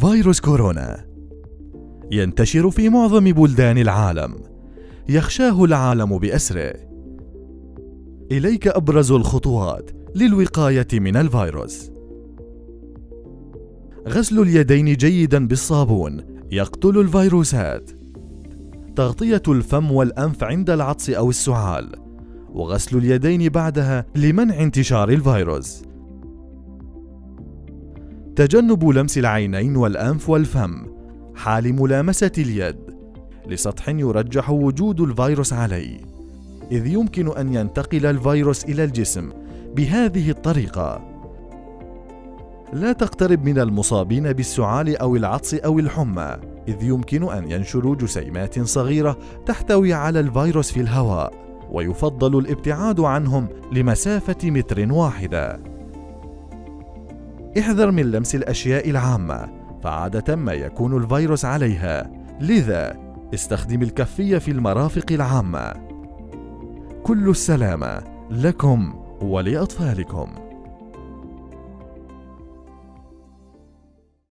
فيروس كورونا. ينتشر في معظم بلدان العالم. يخشاه العالم بأسره. إليك أبرز الخطوات للوقاية من الفيروس. غسل اليدين جيدا بالصابون يقتل الفيروسات. تغطية الفم والأنف عند العطس أو السعال. وغسل اليدين بعدها لمنع انتشار الفيروس. تجنب لمس العينين والأنف والفم حال ملامسة اليد لسطح يرجح وجود الفيروس عليه. إذ يمكن أن ينتقل الفيروس إلى الجسم بهذه الطريقة. لا تقترب من المصابين بالسعال أو العطس أو الحمى إذ يمكن أن ينشروا جسيمات صغيرة تحتوي على الفيروس في الهواء ويفضل الابتعاد عنهم لمسافة متر واحدة. احذر من لمس الأشياء العامة فعادة ما يكون الفيروس عليها. لذا استخدم الكفية في المرافق العامة. كل السلامة لكم ولأطفالكم.